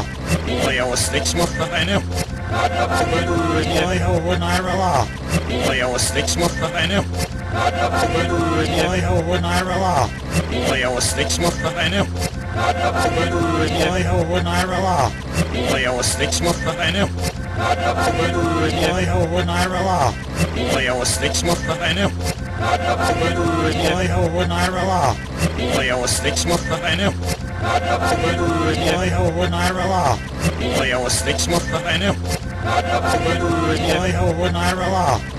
Nairala. Leo sticks more than I knew. Leo Nairala. Leo sticks more than I knew. Leo Nairala. Leo sticks more than I knew. Leo Nairala. Leo sticks more than I knew. Leo Nairala. Leo sticks more than I knew. Leo Nairala. Leo sticks more I knew. Oh, yeah, was six months behind him. Oh, yeah, was six months.